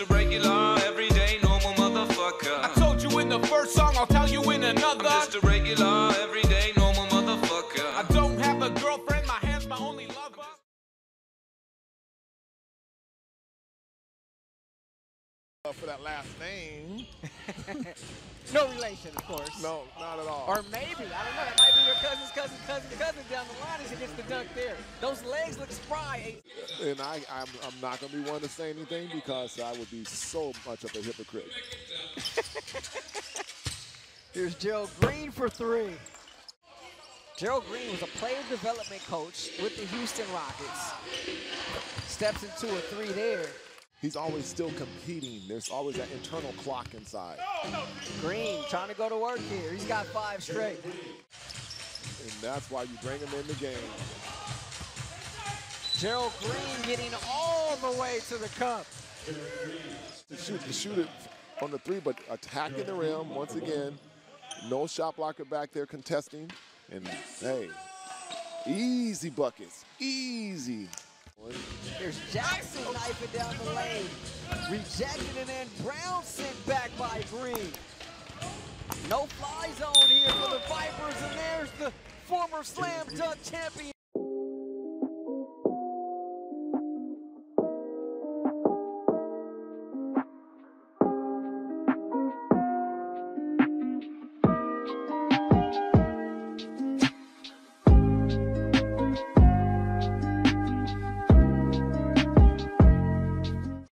just a regular, everyday, normal motherfucker. I told you in the first song, I'll tell you in another. I'm Just a regular, everyday, normal motherfucker. I don't have a girlfriend, my hand's my only lover. Uh, for that last name. No relation, of course. No, not at all. Or maybe, I don't know, that might be your cousin's cousin, cousin, cousin down the line as he gets the dunk there. Those legs look spry. Eh? and I, I'm, I'm not going to be one to say anything because I would be so much of a hypocrite. Here's Gerald Green for three. Gerald Green was a player development coach with the Houston Rockets. Steps into a three there. He's always still competing. There's always that internal clock inside. Green trying to go to work here. He's got five straight. And that's why you bring him in the game. Gerald Green getting all the way to the cup. To shoot, to shoot it on the three, but attacking the rim once again. No shot blocker back there contesting. And hey, easy buckets, easy. Here's Jackson knifing down the lane. Rejected and then Brown sent back by Green. No fly zone here for the Vipers, and there's the former slam dunk champion.